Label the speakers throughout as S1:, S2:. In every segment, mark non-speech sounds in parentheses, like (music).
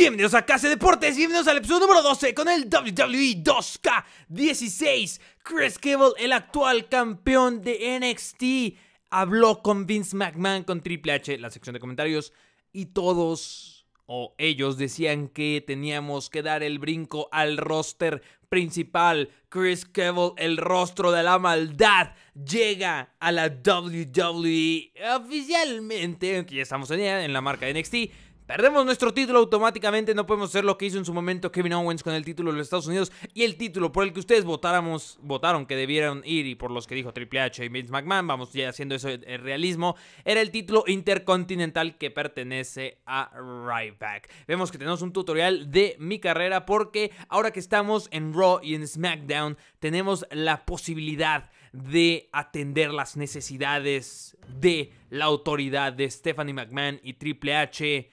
S1: Bienvenidos a Casa Deportes, bienvenidos al episodio número 12 con el WWE 2K16. Chris Cable, el actual campeón de NXT, habló con Vince McMahon, con Triple H, la sección de comentarios, y todos o ellos decían que teníamos que dar el brinco al roster principal. Chris Cable, el rostro de la maldad, llega a la WWE oficialmente, aunque ya estamos en la marca de NXT Perdemos nuestro título automáticamente, no podemos hacer lo que hizo en su momento Kevin Owens con el título de los Estados Unidos y el título por el que ustedes votáramos, votaron que debieran ir y por los que dijo Triple H y Vince McMahon, vamos ya haciendo eso el realismo, era el título intercontinental que pertenece a Ryback. Vemos que tenemos un tutorial de mi carrera porque ahora que estamos en Raw y en SmackDown tenemos la posibilidad de atender las necesidades de la autoridad de Stephanie McMahon y Triple H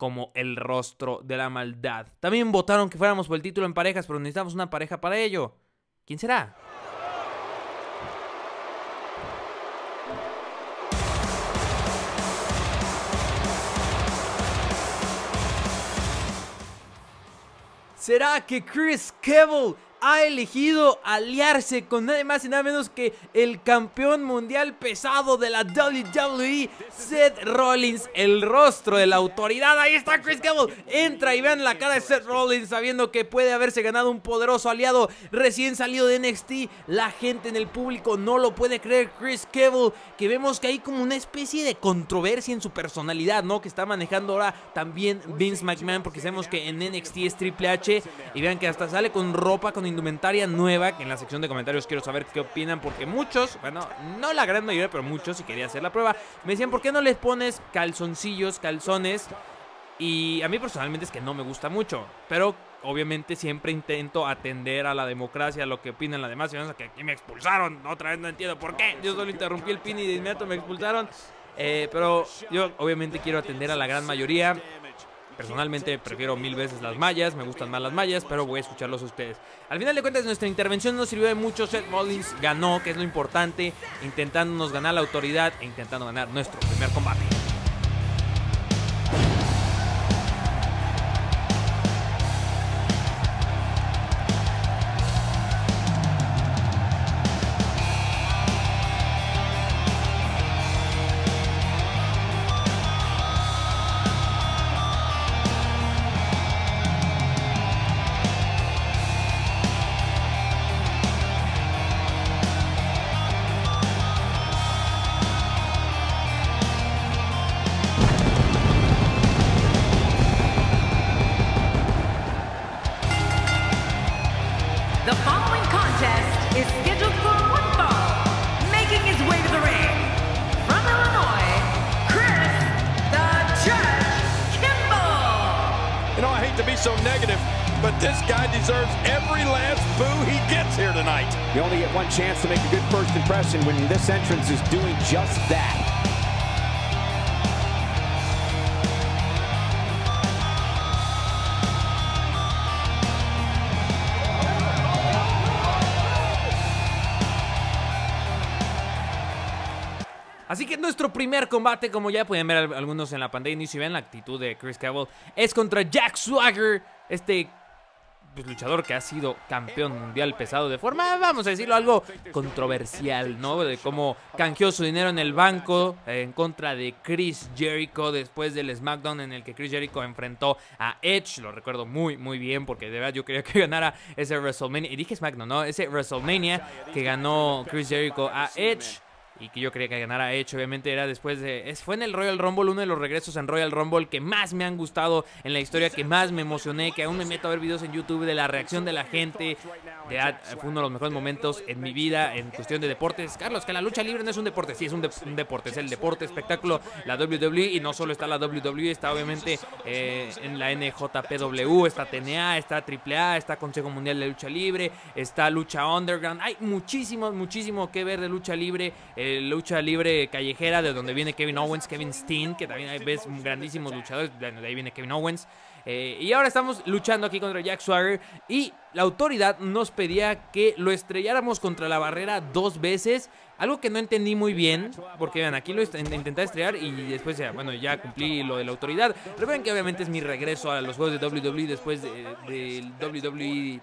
S1: como el rostro de la maldad. También votaron que fuéramos por el título en parejas, pero necesitamos una pareja para ello. ¿Quién será? ¿Será que Chris Cable ha elegido aliarse con nada más y nada menos que el campeón mundial pesado de la WWE, Seth Rollins, el rostro de la autoridad. Ahí está Chris Cable. Entra y vean la cara de Seth Rollins sabiendo que puede haberse ganado un poderoso aliado recién salido de NXT. La gente en el público no lo puede creer. Chris Cable, que vemos que hay como una especie de controversia en su personalidad, ¿no? Que está manejando ahora también Vince McMahon, porque sabemos que en NXT es Triple H. Y vean que hasta sale con ropa, con indumentaria nueva, que en la sección de comentarios quiero saber qué opinan, porque muchos, bueno, no la gran mayoría, pero muchos, si quería hacer la prueba, me decían, ¿por qué no les pones calzoncillos, calzones? Y a mí personalmente es que no me gusta mucho, pero obviamente siempre intento atender a la democracia, a lo que opinan las demás. que aquí me expulsaron, otra vez no entiendo por qué. Yo solo interrumpí el pin y de inmediato me expulsaron. Eh, pero yo obviamente quiero atender a la gran mayoría. Personalmente prefiero mil veces las mallas, me gustan más las mallas, pero voy a escucharlos a ustedes. Al final de cuentas, nuestra intervención nos sirvió de mucho. Seth Rollins ganó, que es lo importante, intentándonos ganar la autoridad e intentando ganar nuestro primer combate.
S2: So negative, but this guy deserves every last boo he gets here tonight.
S3: You only get one chance to make a good first impression when this entrance is doing just that.
S1: Nuestro primer combate, como ya pueden ver algunos en la pantalla, y si ven la actitud de Chris Cable, es contra Jack Swagger, este pues, luchador que ha sido campeón mundial pesado de forma, vamos a decirlo, algo controversial, ¿no? De cómo canjeó su dinero en el banco en contra de Chris Jericho después del SmackDown en el que Chris Jericho enfrentó a Edge. Lo recuerdo muy, muy bien porque de verdad yo quería que (laughs) ganara ese WrestleMania. Y dije SmackDown, ¿no? Ese WrestleMania que ganó Chris Jericho a Edge y que yo creía que ganara hecho obviamente era después de... fue en el Royal Rumble, uno de los regresos en Royal Rumble que más me han gustado en la historia, que más me emocioné, que aún me meto a ver videos en YouTube de la reacción de la gente. De, fue uno de los mejores momentos en mi vida en cuestión de deportes. Carlos, que la lucha libre no es un deporte, sí es un, deporte, es el deporte, espectáculo, la WWE y no solo está la WWE, está obviamente eh, en la NJPW, está TNA, está AAA, está Consejo Mundial de Lucha Libre, está Lucha Underground, hay muchísimo, muchísimo que ver de lucha libre. Eh, lucha libre callejera, de donde viene Kevin Owens, Kevin Steen, que también ves grandísimos luchadores, de ahí viene Kevin Owens. Eh, y ahora estamos luchando aquí contra Jack Swagger y la autoridad nos pedía que lo estrelláramos contra la barrera dos veces. Algo que no entendí muy bien, porque vean, aquí lo intenté estrellar y después, bueno, ya cumplí lo de la autoridad. Recuerden que obviamente es mi regreso a los juegos de WWE después del WWE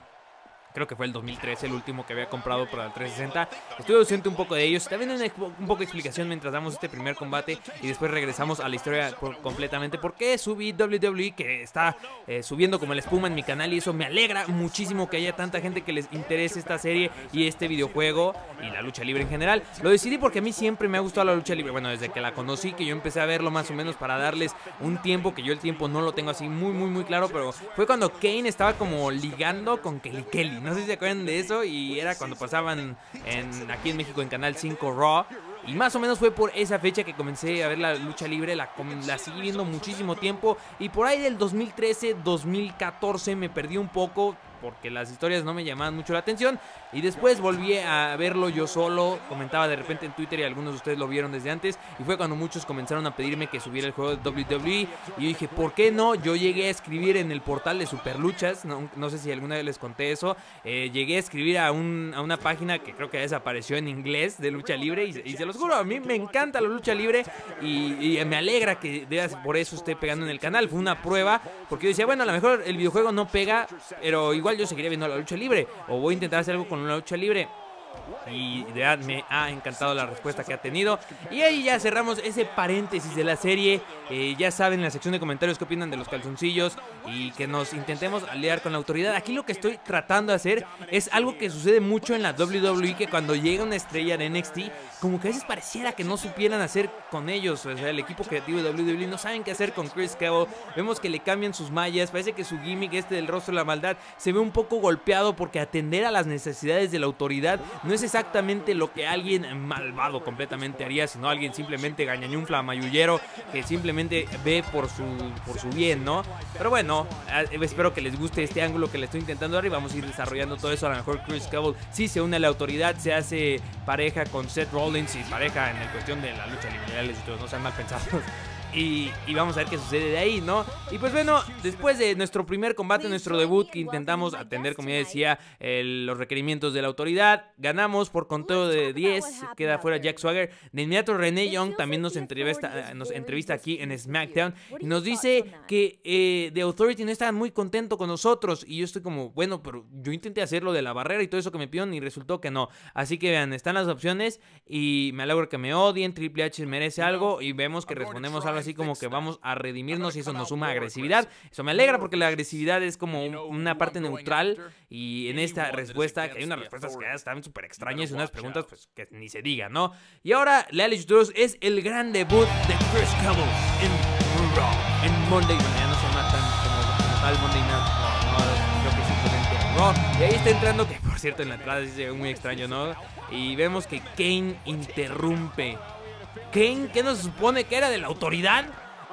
S1: creo que fue el 2013 el último que había comprado para el 360. Estuve ausente un poco de ellos. También una, un poco de explicación mientras damos este primer combate y después regresamos a la historia completamente. Porque subí WWE que está eh, subiendo como la espuma en mi canal y eso me alegra muchísimo que haya tanta gente que les interese esta serie y este videojuego y la lucha libre en general. Lo decidí porque a mí siempre me ha gustado la lucha libre. Bueno, desde que la conocí, que yo empecé a verlo más o menos para darles un tiempo, que yo el tiempo no lo tengo así muy, muy, muy claro, pero fue cuando Kane estaba como ligando con Kelly Kelly. No sé si se acuerdan de eso y era cuando pasaban en, aquí en México en Canal 5 Raw. Y más o menos fue por esa fecha que comencé a ver la lucha libre, la, la seguí viendo muchísimo tiempo. Y por ahí del 2013, 2014 me perdí un poco porque las historias no me llamaban mucho la atención. Y después volví a verlo yo solo, comentaba de repente en Twitter y algunos de ustedes lo vieron desde antes. Y fue cuando muchos comenzaron a pedirme que subiera el juego de WWE. Y yo dije, ¿por qué no? Yo llegué a escribir en el portal de Superluchas, no, no sé si alguna vez les conté eso. Eh, llegué a escribir a, un, a, una página que creo que desapareció en inglés de lucha libre. Y, se los juro, a mí me encanta la lucha libre y, me alegra que por eso esté pegando en el canal. Fue una prueba, porque yo decía, bueno, a lo mejor el videojuego no pega, pero igual yo seguiría viendo la lucha libre. O voy a intentar hacer algo con una lucha libre. Y de verdad me ha encantado la respuesta que ha tenido. Y ahí ya cerramos ese paréntesis de la serie. Eh, ya saben en la sección de comentarios qué opinan de los calzoncillos. Y que nos intentemos aliar con la autoridad. Aquí lo que estoy tratando de hacer es algo que sucede mucho en la WWE. Que cuando llega una estrella de NXT, como que a veces pareciera que no supieran hacer con ellos. O sea, el equipo creativo de WWE no saben qué hacer con Chris Cable. Vemos que le cambian sus mallas. Parece que su gimmick este del rostro de la maldad se ve un poco golpeado porque atender a las necesidades de la autoridad no es exactamente lo que alguien malvado completamente haría, sino alguien simplemente gañañunfla, mayullero, que simplemente ve por su, por su bien, ¿no? Pero bueno, eh, espero que les guste este ángulo que le estoy intentando dar y vamos a ir desarrollando todo eso. A lo mejor Chris Cable sí se une a la autoridad, se hace pareja con Seth Rollins y pareja en la cuestión de la lucha libre, no sean mal pensados. Y, vamos a ver qué sucede de ahí, ¿no? Y pues bueno, después de nuestro primer combate, nuestro debut, que intentamos atender, como ya decía, los requerimientos de la autoridad, ganamos por conteo de 10, queda fuera Jack Swagger. De inmediato René Young también nos entrevista, nos entrevista aquí en SmackDown y nos dice que eh, The Authority no está muy contento con nosotros. Y yo estoy como, bueno, pero yo intenté hacerlo de la barrera y todo eso que me pidieron y resultó que no. Así que vean, están las opciones y me alegro que me odien, Triple H merece algo y vemos que respondemos algo así como que vamos a redimirnos y eso nos suma agresividad. Eso me alegra porque la agresividad es como una parte neutral y en esta respuesta, que hay unas respuestas que están súper extrañas y unas preguntas pues que ni se diga, ¿no? Y ahora Leal Judos es el gran debut de Chris Cable en Raw, en Monday, ya no se llama tan como, tal Monday Night, no. Y ahí está entrando, que por cierto en la entrada sí se ve muy extraño, ¿no? Y vemos que Kane interrumpe Kane, ¿qué nos supone que era de la autoridad?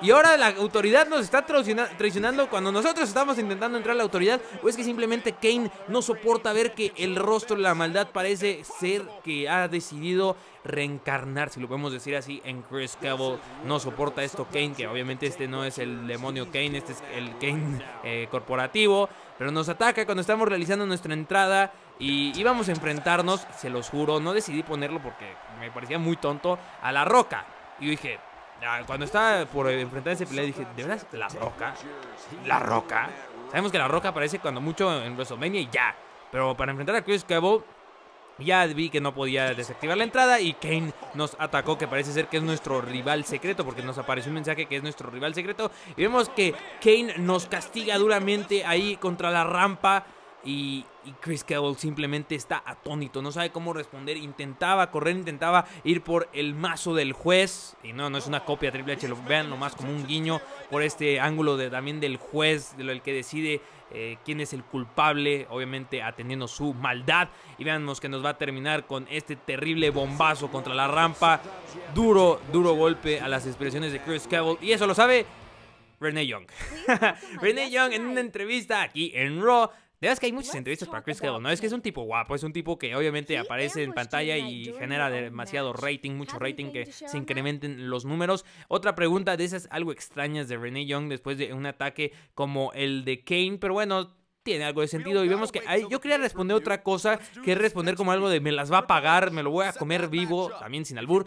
S1: Y ahora la autoridad nos está traicionando cuando nosotros estamos intentando entrar a la autoridad. ¿O es que simplemente Kane no soporta ver que el rostro de la maldad parece ser que ha decidido reencarnar, si lo podemos decir así, en Chris Cable? No soporta esto Kane, que obviamente este no es el demonio Kane, este es el Kane eh, corporativo. Pero nos ataca cuando estamos realizando nuestra entrada y íbamos a enfrentarnos, se los juro, no decidí ponerlo porque me parecía muy tonto, a la roca. Y dije, cuando estaba por enfrentar ese pelea, dije, ¿de verdad la roca? ¿La roca? Sabemos que la roca aparece cuando mucho en WrestleMania y ya. Pero para enfrentar a Chris Cable, ya vi que no podía desactivar la entrada y Kane nos atacó, que parece ser que es nuestro rival secreto, porque nos apareció un mensaje que es nuestro rival secreto. Y vemos que Kane nos castiga duramente ahí contra la rampa. Y, Chris Cable simplemente está atónito, no sabe cómo responder. Intentaba correr, intentaba ir por el mazo del juez. Y no, no es una copia Triple H, lo vean nomás como un guiño por este ángulo de, también del juez, de lo el que decide eh, quién es el culpable, obviamente atendiendo su maldad. Y veamos que nos va a terminar con este terrible bombazo contra la rampa. Duro, duro golpe a las expresiones de Chris Cable. Y eso lo sabe Renee Young. (laughs) Renee Young en una entrevista aquí en Raw verdad es que hay muchas entrevistas para Chris Cable, ¿no? Es que es un tipo guapo, es un tipo que obviamente aparece en pantalla y genera demasiado rating, mucho rating, que se incrementen los números. Otra pregunta de esas algo extrañas de Renee Young después de un ataque como el de Kane, pero bueno, tiene algo de sentido y vemos que yo quería responder otra cosa que responder como algo de me las va a pagar, me lo voy a comer vivo, también sin albur.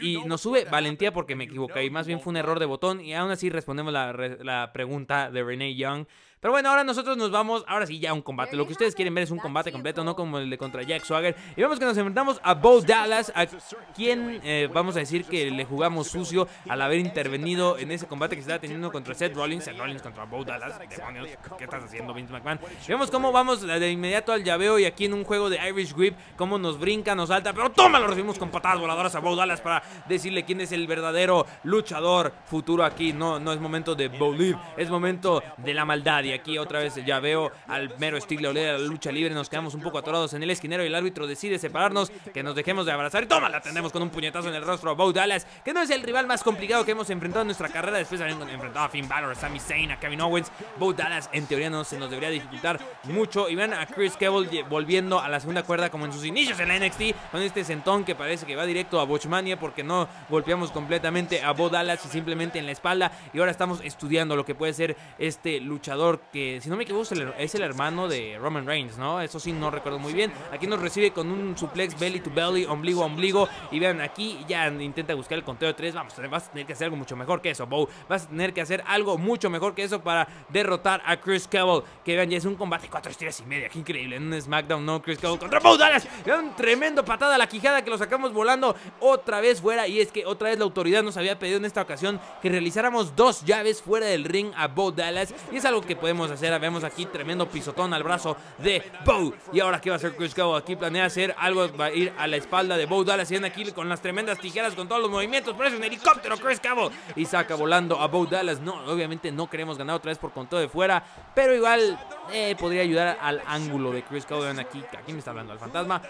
S1: Y nos sube valentía porque me equivoqué y más bien fue un error de botón y aún así respondemos la, la pregunta de Renee Young. Pero bueno, ahora nosotros nos vamos, ahora sí, ya un combate. Lo que ustedes quieren ver es un combate completo, no como el de contra Jack Swagger. Y vemos que nos enfrentamos a Bo Dallas, a quien eh, vamos a decir que le jugamos sucio al haber intervenido en ese combate que se estaba teniendo contra Seth Rollins. Seth Rollins contra Bo Dallas. Demonios, ¿qué estás haciendo, Vince McMahon? vemos cómo vamos de inmediato al llaveo y aquí en un juego de Irish Grip, cómo nos brinca, nos salta. Pero toma, lo recibimos con patadas voladoras a Bo Dallas para decirle quién es el verdadero luchador futuro aquí. No, no es momento de Live, es momento de la maldad. Y aquí otra vez ya veo al mero estilo de la lucha libre. Nos quedamos un poco atorados en el esquinero y el árbitro decide separarnos, que nos dejemos de abrazar. Y toma, la atendemos con un puñetazo en el rostro a Bo Dallas, que no es el rival más complicado que hemos enfrentado en nuestra carrera. Después de haber enfrentado a Finn Balor, a Sami Zayn, a Kevin Owens. Bo Dallas en teoría no se nos debería dificultar mucho. Y ven a Chris Cable volviendo a la segunda cuerda como en sus inicios en la NXT, con este sentón que parece que va directo a Botchmania porque no golpeamos completamente a Bo Dallas y simplemente en la espalda. Y ahora estamos estudiando lo que puede ser este luchador que si no me equivoco, es el hermano de Roman Reigns, ¿no? Eso sí, no recuerdo muy bien. Aquí nos recibe con un suplex belly to belly, ombligo a ombligo. Y vean, aquí ya intenta buscar el conteo de tres. Vamos, vas a tener que hacer algo mucho mejor que eso, Bow. Vas a tener que hacer algo mucho mejor que eso para derrotar a Chris Cable. Que vean, ya es un combate cuatro estrellas y media. Qué increíble. En un SmackDown, no, Chris Cable contra Bow Dallas. Un tremendo patada la quijada que lo sacamos volando otra vez fuera. Y es que otra vez la autoridad nos había pedido en esta ocasión que realizáramos dos llaves fuera del ring a Bow Dallas. Y es algo que podemos hacer Vemos aquí tremendo pisotón al brazo de Bo. Y ahora, ¿qué va a hacer Chris Cabo? Aquí planea hacer algo, va a ir a la espalda de Bo Dallas. Y aquí con las tremendas tijeras, con todos los movimientos. Por eso un helicóptero, Chris Cabo. Y saca volando a Bo Dallas. No, obviamente no queremos ganar otra vez por control de fuera. Pero igual eh, podría ayudar al ángulo de Chris Cabo. Aquí, aquí me está hablando el fantasma.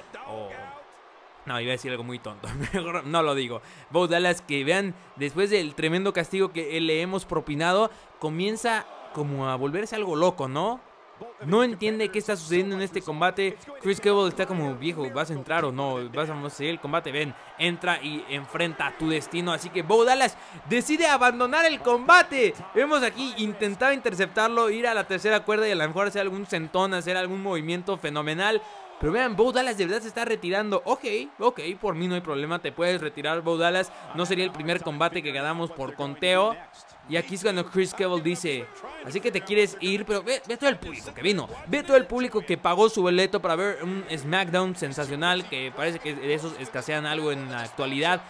S1: No, iba a decir algo muy tonto. (laughs) Mejor no lo digo. Bo Dallas, que vean, después del tremendo castigo que le hemos propinado, comienza como a volverse algo loco, ¿no? No entiende qué está sucediendo en este combate. Chris Cable está como viejo, ¿vas a entrar o no? ¿Vas a seguir el combate? Ven, entra y enfrenta a tu destino. Así que Bo Dallas decide abandonar el combate. Vemos aquí, intentaba interceptarlo, ir a la tercera cuerda y a lo mejor hacer algún sentón, hacer algún movimiento fenomenal. Pero vean, Bo Dallas de verdad se está retirando. Ok, ok, por mí no hay problema, te puedes retirar, Bo Dallas. No sería el primer combate que ganamos por conteo. Y aquí es cuando Chris Cable dice, así que te quieres ir, pero ve, todo el público que vino, ve todo el público que pagó su boleto para ver un SmackDown sensacional, que parece que de esos escasean algo en la actualidad.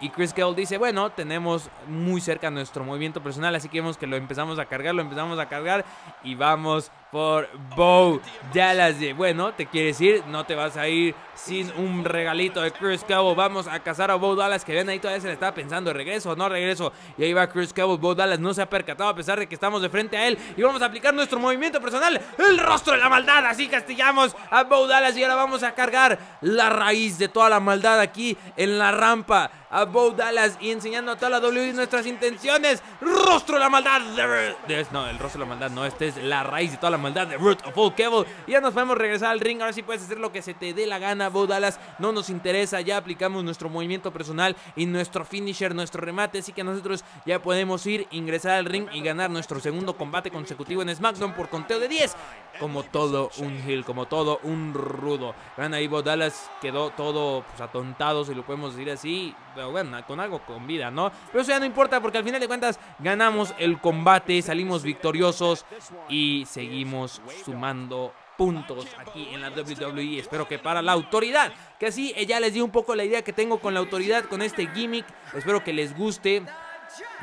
S1: Y Chris Cable dice, bueno, tenemos muy cerca nuestro movimiento personal, así que vemos que lo empezamos a cargar, lo empezamos a cargar y vamos por Bo Dallas. Bueno, te quieres ir, no te vas a ir sin un regalito de Chris Cabo. Vamos a cazar a Bo Dallas, que ven ahí todavía se le estaba pensando, regreso o no regreso. Y ahí va Chris Cabo, Bo Dallas no se ha percatado a pesar de que estamos de frente a él. Y vamos a aplicar nuestro movimiento personal, el rostro de la maldad. Así castigamos a Bo Dallas y ahora vamos a cargar la raíz de toda la maldad aquí en la rampa a Bo Dallas y enseñando a toda la WWE nuestras intenciones. Rostro de la maldad. No, el rostro de la maldad no, este es la raíz de toda la maldad de Root of All Cable. Y ya nos podemos regresar al ring. Ahora sí puedes hacer lo que se te dé la gana, Bo Dallas. No nos interesa. Ya aplicamos nuestro movimiento personal y nuestro finisher, nuestro remate. Así que nosotros ya podemos ir, ingresar al ring y ganar nuestro segundo combate consecutivo en SmackDown por conteo de 10. Como todo un heel, como todo un rudo. Vean ahí, Bo Dallas quedó todo pues, atontado, si lo podemos decir así. Pero bueno, con algo con vida, ¿no? Pero eso ya no importa porque al final de cuentas ganamos el combate, salimos victoriosos y seguimos sumando puntos aquí en la WWE. Espero que para la autoridad, que así ya les di un poco la idea que tengo con la autoridad, con este gimmick. Espero que les guste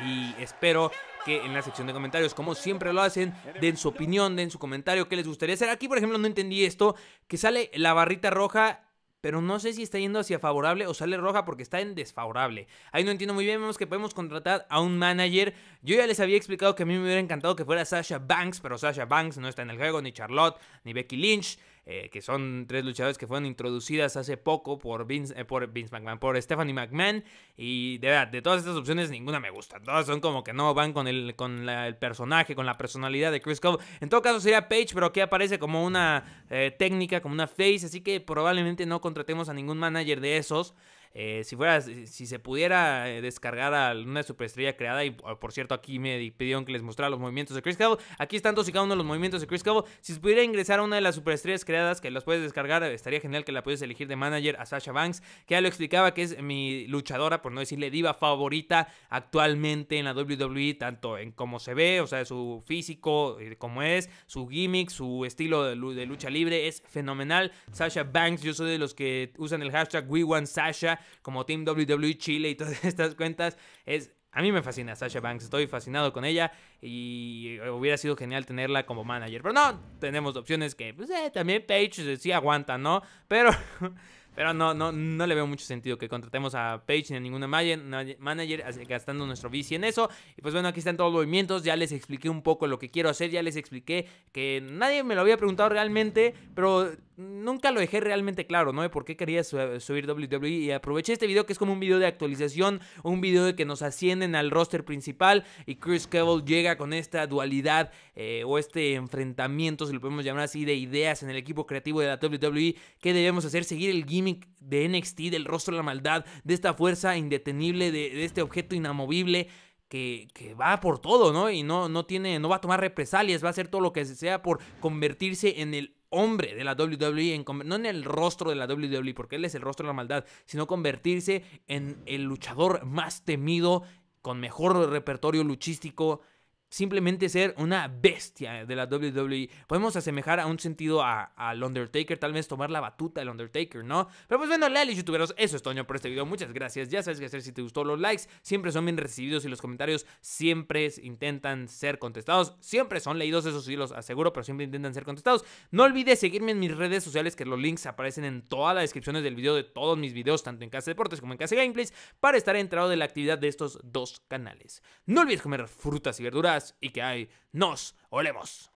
S1: y espero que en la sección de comentarios, como siempre lo hacen, den su opinión, den su comentario, qué les gustaría hacer. Aquí, por ejemplo, no entendí esto, que sale la barrita roja pero no sé si está yendo hacia favorable o sale roja porque está en desfavorable. Ahí no entiendo muy bien, vemos que podemos contratar a un manager. Yo ya les había explicado que a mí me hubiera encantado que fuera Sasha Banks, pero Sasha Banks no está en el juego, ni Charlotte, ni Becky Lynch. Eh, que son tres luchadores que fueron introducidas hace poco por Vince, eh, por Vince McMahon, por Stephanie McMahon. Y de verdad, de todas estas opciones, ninguna me gusta. Todas son como que no van con el, con el personaje, con la personalidad de Chris Cole. En todo caso sería Page, pero que aparece como una técnica, como una face. Así que probablemente no contratemos a ningún manager de esos. Eh, si fuera, si se pudiera eh, descargar a una superestrella creada, y por cierto, aquí me pidieron que les mostrara los movimientos de Chris Cable. Aquí están todos y cada uno de los movimientos de Chris Cable. Si se pudiera ingresar a una de las superestrellas creadas, que las puedes descargar, estaría genial que la puedes elegir de manager a Sasha Banks, que ya lo explicaba que es mi luchadora, por no decirle diva favorita actualmente en la WWE, tanto en cómo se ve, o sea, su físico, eh, como es, su gimmick, su estilo de, lucha libre, es fenomenal. Sasha Banks, yo soy de los que usan el hashtag WeWantSasha como Team WWE Chile y todas (laughs) estas cuentas. Es, a mí me fascina Sasha Banks, estoy fascinado con ella y hubiera sido genial tenerla como manager. Pero no, tenemos opciones que, pues, eh, también Page sí aguanta, ¿no? Pero (laughs) Pero no, no, no le veo mucho sentido que contratemos a Page ni a ninguna manager gastando nuestro bici en eso. Y pues bueno, aquí están todos los movimientos. Ya les expliqué un poco lo que quiero hacer. Ya les expliqué que nadie me lo había preguntado realmente. Pero nunca lo dejé realmente claro, ¿no? De por qué quería subir WWE. Y aproveché este video que es como un video de actualización. Un video de que nos ascienden al roster principal. Y Chris Cable llega con esta dualidad eh, o este enfrentamiento, si lo podemos llamar así, de ideas en el equipo creativo de la WWE. ¿Qué debemos hacer? Seguir el gimmick de NXT, del rostro de la maldad, de esta fuerza indetenible, de, este objeto inamovible. Que, va por todo, ¿no? Y no, no tiene, no va a tomar represalias, va a hacer todo lo que sea por convertirse en el hombre de la WWE, no en el rostro de la WWE, porque él es el rostro de la maldad, sino convertirse en el luchador más temido, con mejor repertorio luchístico simplemente ser una bestia de la WWE. Podemos asemejar a un sentido al Undertaker, tal vez tomar la batuta del Undertaker, ¿no? Pero pues bueno, leales youtuberos, eso es Toño por este video. Muchas gracias. Ya sabes qué hacer si te gustó. Los likes siempre son bien recibidos y los comentarios siempre intentan ser contestados. Siempre son leídos, eso sí los aseguro, pero siempre intentan ser contestados. No olvides seguirme en mis redes sociales, que los links aparecen en todas las descripciones del video de todos mis videos, tanto en Casa Deportes como en Casa Gameplays, para estar enterado de la actividad de estos dos canales. No olvides comer frutas y verduras y que hay nos olemos.